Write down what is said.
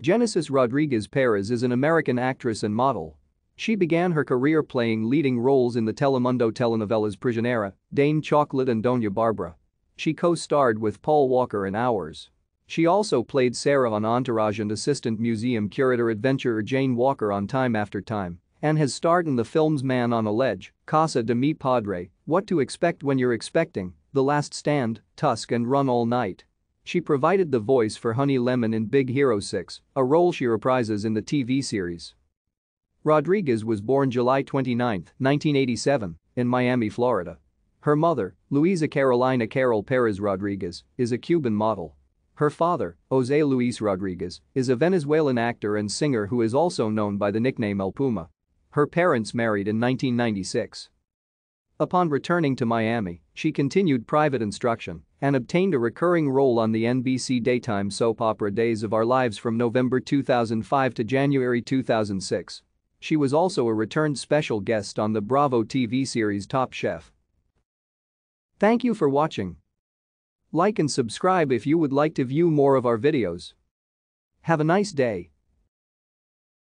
Genesis Rodriguez Perez is an American actress and model. She began her career playing leading roles in the Telemundo telenovelas Prisionera, Dame Chocolate and Doña Barbara. She co-starred with Paul Walker in Hours. She also played Sarah on Entourage and assistant museum curator adventurer Jane Walker on Time After Time and has starred in the films Man on a Ledge, Casa de Mi Padre, What to Expect When You're Expecting, The Last Stand, Tusk and Run All Night. She provided the voice for Honey Lemon in Big Hero 6, a role she reprises in the TV series. Rodriguez was born July 29, 1987, in Miami, Florida. Her mother, Luisa Carolina Carol Perez Rodriguez, is a Cuban model. Her father, Jose Luis Rodriguez, is a Venezuelan actor and singer who is also known by the nickname El Puma. Her parents married in 1996. Upon returning to Miami, she continued private instruction and obtained a recurring role on the NBC daytime soap opera Days of Our Lives from November 2005 to January 2006. She was also a returned special guest on the Bravo TV series Top Chef. Thank you for watching. Like and subscribe if you would like to view more of our videos. Have a nice day.